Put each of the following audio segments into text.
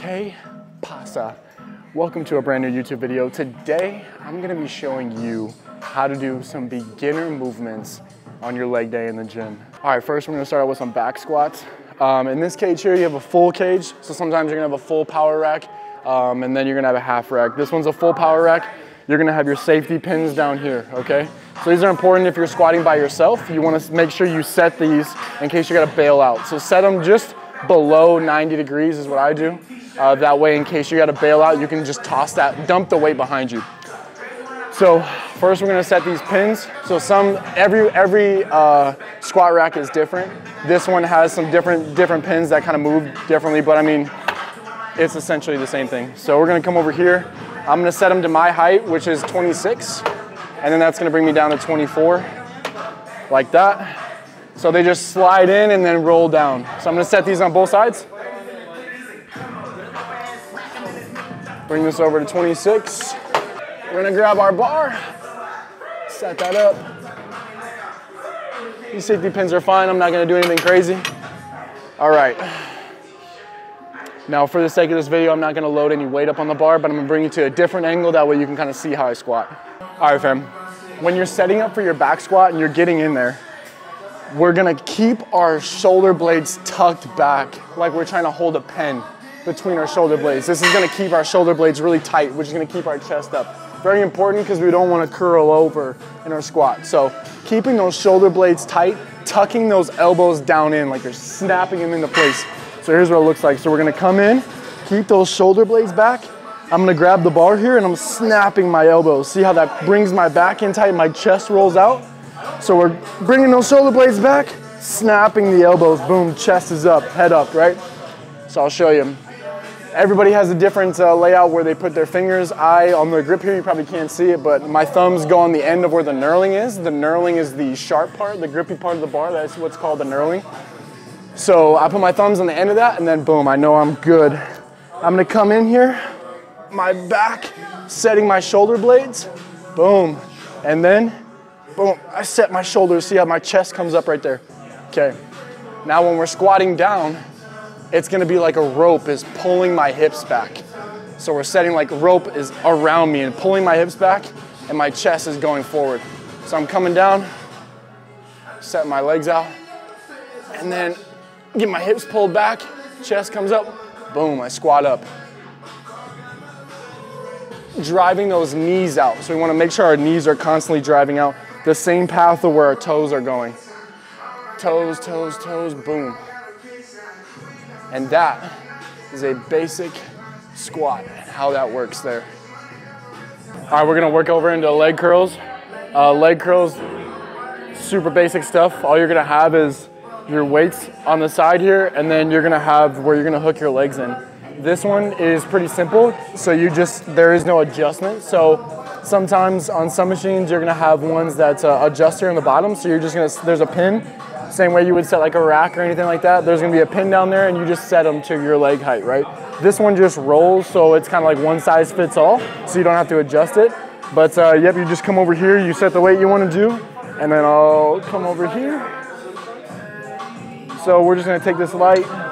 Que pasa? Welcome to a brand new YouTube video. Today, I'm gonna be showing you how to do some beginner movements on your leg day in the gym. All right, first we're gonna start out with some back squats. Um, in this cage here, you have a full cage. So sometimes you're gonna have a full power rack um, and then you're gonna have a half rack. This one's a full power rack. You're gonna have your safety pins down here, okay? So these are important if you're squatting by yourself. You wanna make sure you set these in case you gotta bail out. So set them just below 90 degrees is what I do. Uh, that way, in case you got to bail out, you can just toss that, dump the weight behind you. So first we're gonna set these pins. So some, every, every uh, squat rack is different. This one has some different, different pins that kind of move differently, but I mean, it's essentially the same thing. So we're gonna come over here. I'm gonna set them to my height, which is 26, and then that's gonna bring me down to 24, like that. So they just slide in and then roll down. So I'm gonna set these on both sides. Bring this over to 26. We're gonna grab our bar, set that up. These safety pins are fine. I'm not gonna do anything crazy. All right. Now for the sake of this video, I'm not gonna load any weight up on the bar, but I'm gonna bring you to a different angle. That way you can kind of see how I squat. All right, fam. When you're setting up for your back squat and you're getting in there, we're gonna keep our shoulder blades tucked back like we're trying to hold a pen between our shoulder blades. This is gonna keep our shoulder blades really tight, which is gonna keep our chest up. Very important because we don't wanna curl over in our squat. So keeping those shoulder blades tight, tucking those elbows down in like you're snapping them into place. So here's what it looks like. So we're gonna come in, keep those shoulder blades back. I'm gonna grab the bar here and I'm snapping my elbows. See how that brings my back in tight, my chest rolls out? So we're bringing those shoulder blades back, snapping the elbows, boom, chest is up, head up, right? So I'll show you. Everybody has a different uh, layout where they put their fingers. I, on the grip here, you probably can't see it, but my thumbs go on the end of where the knurling is. The knurling is the sharp part, the grippy part of the bar. That's what's called the knurling. So I put my thumbs on the end of that and then boom, I know I'm good. I'm gonna come in here, my back, setting my shoulder blades, boom. And then boom, I set my shoulders, see how my chest comes up right there. Okay, now when we're squatting down, it's gonna be like a rope is pulling my hips back. So we're setting like rope is around me and pulling my hips back and my chest is going forward. So I'm coming down, set my legs out, and then get my hips pulled back, chest comes up, boom, I squat up. Driving those knees out. So we wanna make sure our knees are constantly driving out the same path of where our toes are going. Toes, toes, toes, boom. And that is a basic squat and how that works there. All right, we're gonna work over into leg curls. Uh, leg curls, super basic stuff. All you're gonna have is your weights on the side here, and then you're gonna have where you're gonna hook your legs in. This one is pretty simple, so you just, there is no adjustment. So sometimes on some machines, you're gonna have ones that uh, adjust here on the bottom, so you're just gonna, there's a pin, same way you would set like a rack or anything like that. There's gonna be a pin down there and you just set them to your leg height, right? This one just rolls, so it's kind of like one size fits all, so you don't have to adjust it. But uh, yep, you just come over here, you set the weight you wanna do, and then I'll come over here. So we're just gonna take this light.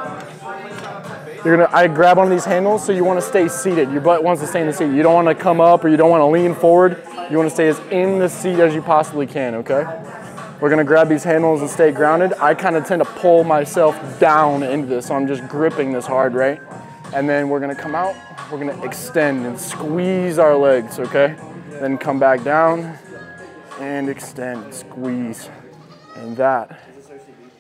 You're gonna, I grab on these handles, so you wanna stay seated. Your butt wants to stay in the seat. You don't wanna come up or you don't wanna lean forward. You wanna stay as in the seat as you possibly can, okay? We're gonna grab these handles and stay grounded. I kind of tend to pull myself down into this, so I'm just gripping this hard, right? And then we're gonna come out, we're gonna extend and squeeze our legs, okay? Then come back down and extend, squeeze. And that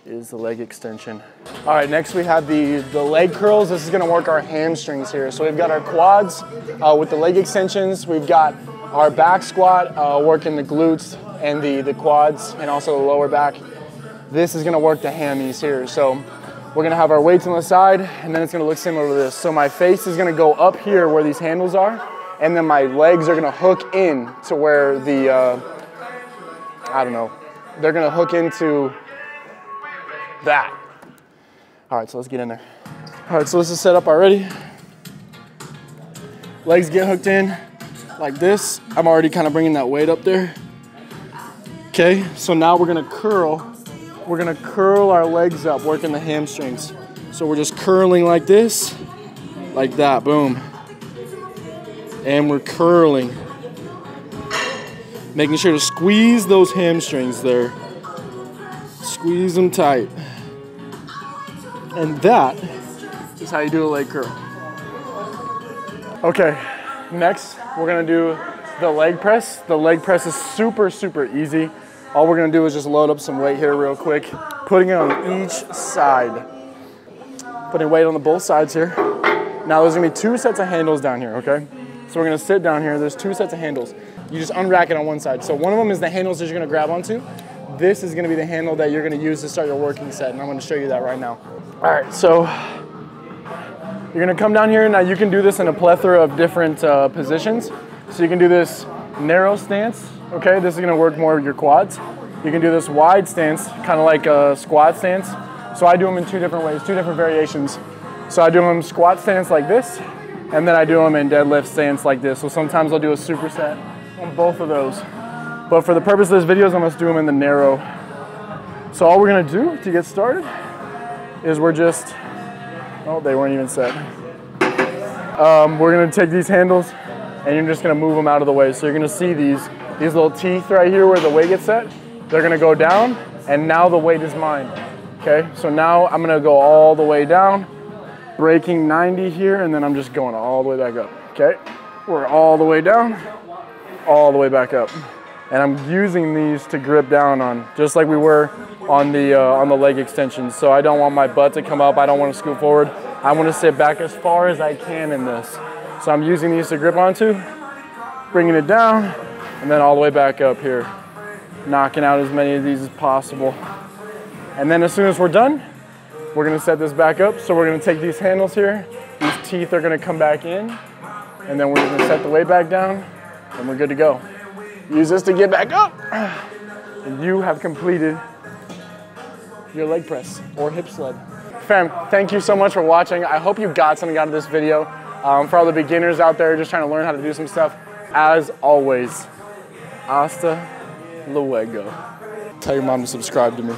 is the leg extension. All right, next we have the, the leg curls. This is gonna work our hamstrings here. So we've got our quads uh, with the leg extensions. We've got our back squat uh, working the glutes and the, the quads and also the lower back. This is gonna work the hammies here. So we're gonna have our weights on the side and then it's gonna look similar to this. So my face is gonna go up here where these handles are and then my legs are gonna hook in to where the, uh, I don't know, they're gonna hook into that. All right, so let's get in there. All right, so this is set up already. Legs get hooked in like this. I'm already kind of bringing that weight up there. Okay, so now we're gonna curl. We're gonna curl our legs up, working the hamstrings. So we're just curling like this, Like that, boom. And we're curling. Making sure to squeeze those hamstrings there. Squeeze them tight. And that is how you do a leg curl. Okay, next we're gonna do the leg press. The leg press is super, super easy. All we're gonna do is just load up some weight here real quick, putting it on each side. Putting weight on the both sides here. Now there's gonna be two sets of handles down here, okay? So we're gonna sit down here, there's two sets of handles. You just unrack it on one side. So one of them is the handles that you're gonna grab onto. This is gonna be the handle that you're gonna use to start your working set, and I'm gonna show you that right now. All right, so you're gonna come down here. Now you can do this in a plethora of different uh, positions. So you can do this narrow stance, okay? This is gonna work more your quads. You can do this wide stance, kind of like a squat stance. So I do them in two different ways, two different variations. So I do them squat stance like this, and then I do them in deadlift stance like this. So sometimes I'll do a superset on both of those. But for the purpose of this video, I'm gonna do them in the narrow. So all we're gonna do to get started is we're just, oh, they weren't even set. Um, we're gonna take these handles and you're just gonna move them out of the way. So you're gonna see these, these little teeth right here where the weight gets set. They're gonna go down and now the weight is mine. Okay, so now I'm gonna go all the way down, breaking 90 here, and then I'm just going all the way back up. Okay, we're all the way down, all the way back up. And I'm using these to grip down on, just like we were on the, uh, on the leg extensions. So I don't want my butt to come up, I don't wanna scoot forward. I wanna sit back as far as I can in this. So I'm using these to grip onto, bringing it down, and then all the way back up here. Knocking out as many of these as possible. And then as soon as we're done, we're gonna set this back up. So we're gonna take these handles here, these teeth are gonna come back in, and then we're gonna set the weight back down, and we're good to go. Use this to get back up, and you have completed your leg press or hip sled. Fam, thank you so much for watching. I hope you got something out of this video. Um, for all the beginners out there just trying to learn how to do some stuff, as always, hasta luego. Tell your mom to subscribe to me.